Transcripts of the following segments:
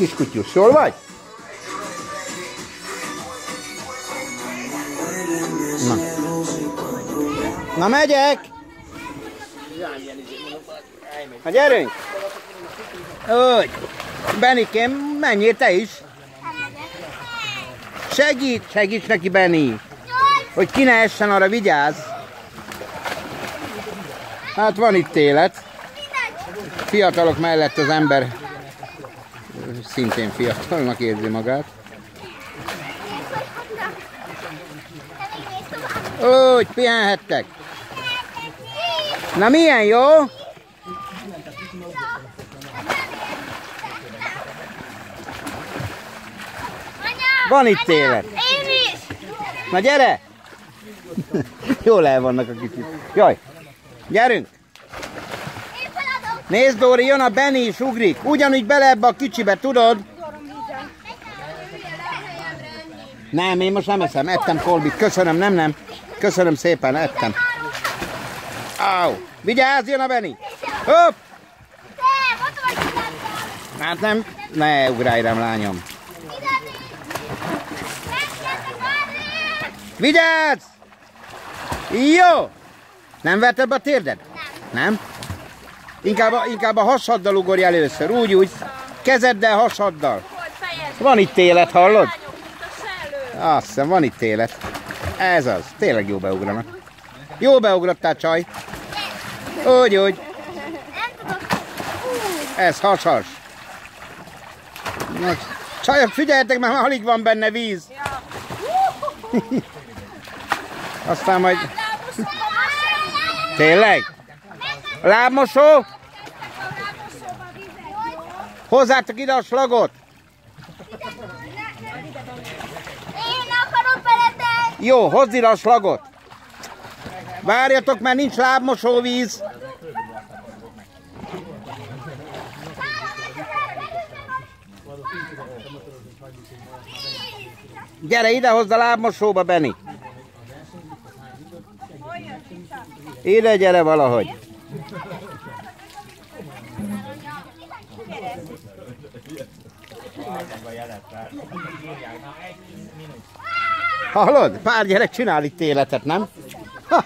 Kiskutyus, jól vagy? Na. Na megyek! Na gyerünk! Úgy! Benikém, menjél te is! Segít, segíts neki, Benni! Hogy ki ne essen, arra vigyázz! Hát van itt élet. Fiatalok mellett az ember szintén fiatalnak érzi magát. Úgy, pihenhettek. Na milyen jó? Van itt élet. Én is! Na gyere! Jól el vannak a kicsit. Jaj, gyerünk! Nézd Dóri, jön a Benny is ugrik. Ugyanúgy bele ebbe a kicsibe, tudod? Nem, én most nem eszem. Ettem kolbit. Köszönöm, nem, nem. Köszönöm szépen, ettem. Áú. Vigyázz, jön a Benny. Hopp! Hát nem. Ne ugrálj rám, lányom. Vigyázz! Jó! Nem vert ebbe a térded? Nem. Nem? Inkább a, inkább a hasaddal ugorj először, úgy, úgy. Kezeddel, hasaddal. Van itt élet, hallod? Azt hiszem, van itt élet. Ez az. Tényleg jó beugranak. Jó beugrottál, csaj. Úgy, úgy. Ez has-has. Na, Csajok, figyeljetek, mert alig van benne víz. Aztán majd... Tényleg? Lábmosó? Hozzátok ide a slagot. Én akarok beletenni! Jó, hozz ide a slagot. Várjatok, mert nincs lábmosóvíz. Gyere ide, hozd a lábmosóba, Benni. Ide gyere valahogy. Hallod? Pár gyerek csinál itt életet, nem? Ha,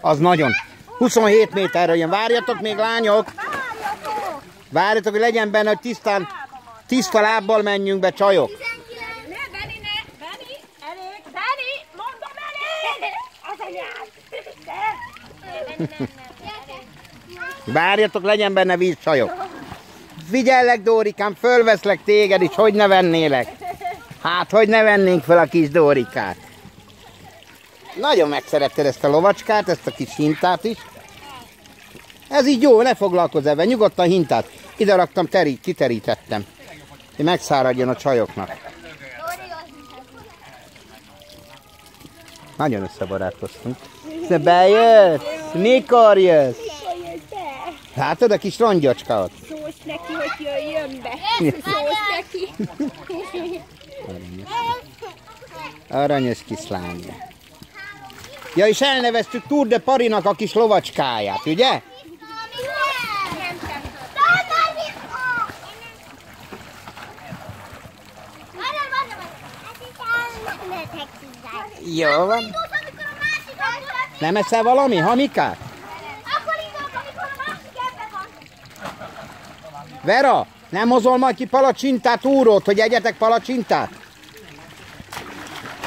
az nagyon. 27 méterre jön. Várjatok még, lányok! Várjatok, hogy legyen benne, hogy tisztán, tiszta lábbal menjünk be, csajok. Ne, Beni, ne! Beni, elég! Beni, mondom elég! Az anyád! De! Beni, nem, nem. Várjatok, legyen benne víz, csajok. Figyellek, Dórikám, fölveszlek téged is, hogy ne vennélek. Hát, hogy ne vennénk fel a kis Dórikát. Nagyon megszeretted ezt a lovacskát, ezt a kis hintát is. Ez így jó, ne foglalkozz ebben, nyugodtan hintát. Ide raktam, terít, kiterítettem. Hogy megszáradjon a csajoknak. Nagyon összebarátkoztunk. De bejössz? Mikor jössz? Látod a kis rongyocska ott? Szólsz neki, hogy jöjjön be. Szólsz neki. Aranyos kislány. Ja, és elneveztük Tour de Parinak a kis lovacskáját, ugye? Jó van. Nem eszel valami, hamikát? Vera, nem hozol majd ki palacsintát úrót, hogy egyetek palacsintát?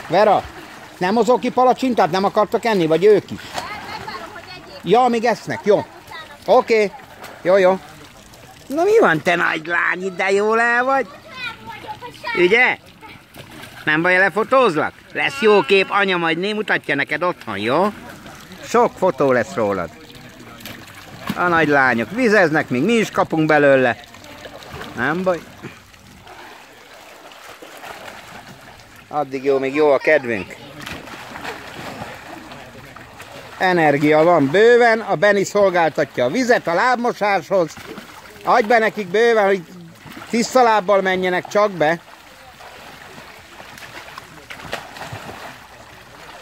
Vera, nem hozol ki palacsintát, nem akartok enni, vagy ők is? Ja, még esznek, jó. Oké, okay. jó, jó. Na mi van te nagy lány, de jól el vagy? Ugye? Nem baj, lefotózlak? Lesz jó kép, anya majd né mutatja neked otthon, jó? Sok fotó lesz rólad. A nagy lányok vizeznek, még mi is kapunk belőle. Nem baj. Addig jó, még jó a kedvünk. Energia van bőven, a Beni szolgáltatja a vizet a lábmosáshoz. Adj be nekik bőven, hogy tiszta lábbal menjenek csak be.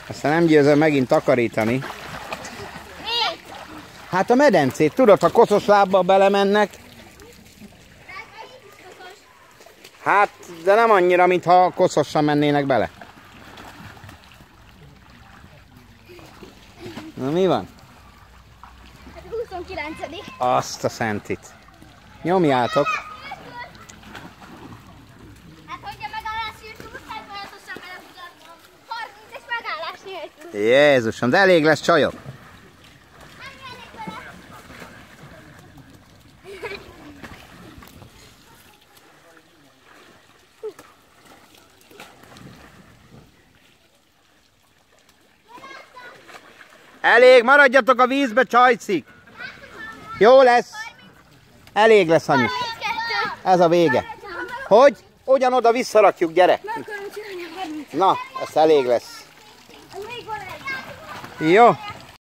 Aztán nem győzöm megint takarítani. Hát a medencét, tudod, ha koszos lábbal belemennek, Hát, de nem annyira, mintha koszosan mennének bele. Na mi van? Hát 29. Azt a szentit. Nyomjátok. Hát hogyha megállás írtunk, hát folyamatosan belefutottam. 30 és megállás nélkül. Jézusom, de elég lesz csajok. Elég, maradjatok a vízbe, csajcik. Jó lesz. Elég lesz, anyu. 32. Ez a vége. Hogy? Ugyanoda visszarakjuk, gyere. Meg akarom csinálni a 30. Na, ez elég lesz. Jó.